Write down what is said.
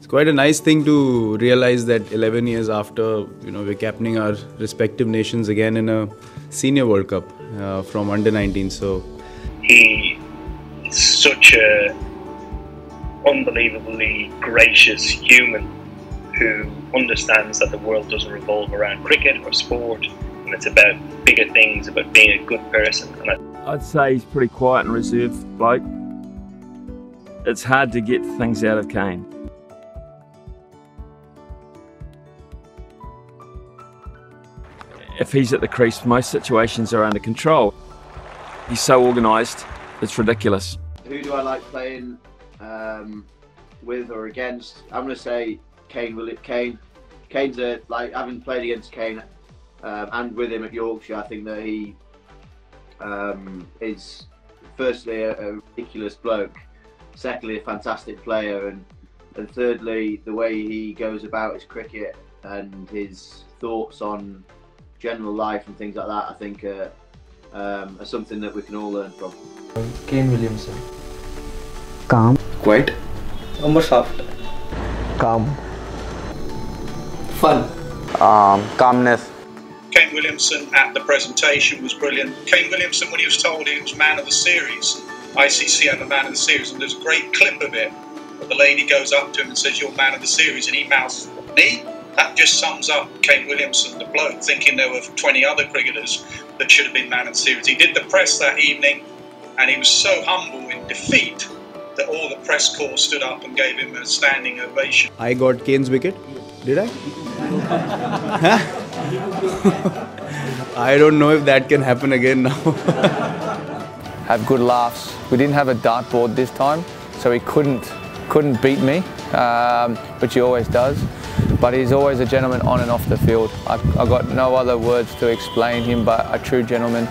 It's quite a nice thing to realize that 11 years after, you know, we're captaining our respective nations again in a senior World Cup uh, from under 19. So he is such a unbelievably gracious human who understands that the world doesn't revolve around cricket or sport and it's about bigger things, about being a good person. And I, I'd say he's pretty quiet and reserved bloke. It's hard to get things out of Kane. If he's at the crease, most situations are under control. He's so organised, it's ridiculous. Who do I like playing um, with or against? I'm going to say Kane. Will it Kane? Kane's a like having played against Kane um, and with him at Yorkshire. I think that he um, is firstly a, a, ridiculous bloke, secondly a fantastic player, and and thirdly the way he goes about his cricket and his thoughts on general life and things like that. I think are, um, are something that we can all learn from. Kane Williamson. Calm. Quiet. Umber soft. Calm. Fun. Um, calmness. Kane Williamson at the presentation was brilliant. Kane Williamson, when he was told he was man of the series, ICC had the man of the series, and there's a great clip of it where the lady goes up to him and says, You're man of the series, and he mouths, Me? That just sums up Kane Williamson, the bloke, thinking there were 20 other cricketers that should have been man of the series. He did the press that evening, and he was so humble in defeat that all the press corps stood up and gave him a standing ovation. I got Kane's wicket. Did I? I don't know if that can happen again now. have good laughs. We didn't have a dartboard this time, so he couldn't couldn't beat me, um, which he always does. But he's always a gentleman on and off the field. I've got no other words to explain him, but a true gentleman.